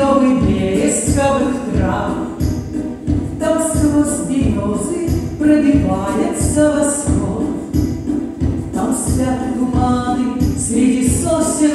Світовий бліскових трав, там сквозь берези пробивается восход, там спят туманы среди сосен.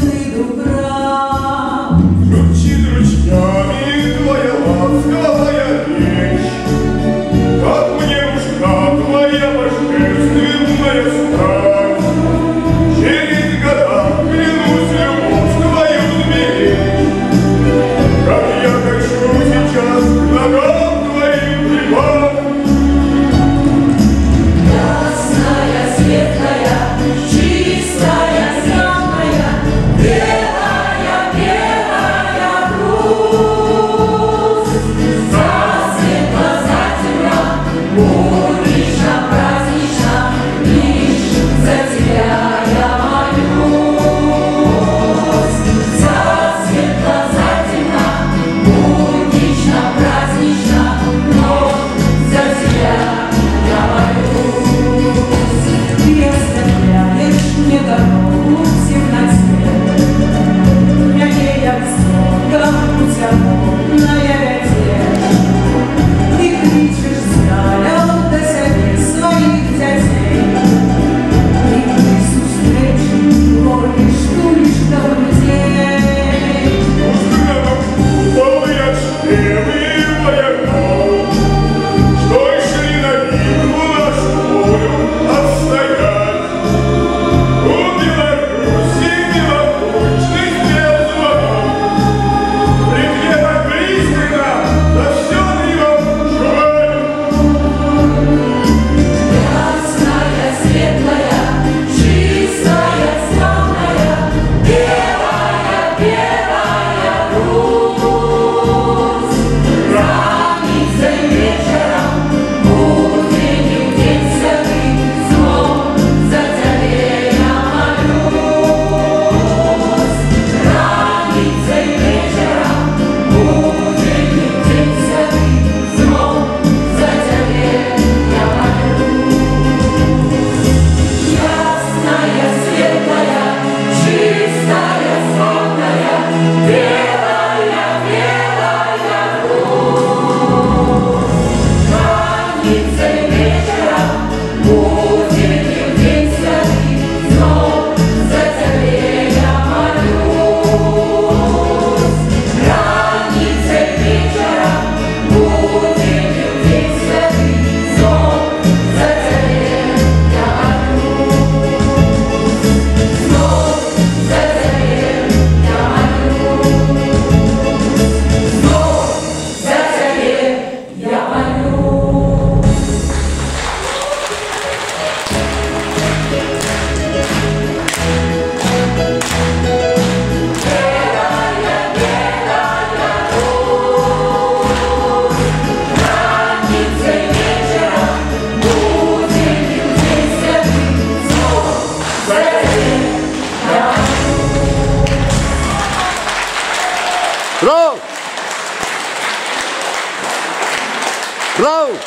Браво! И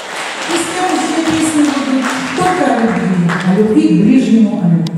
спем все песни будут только о любви, о любви к ближнему, о любви.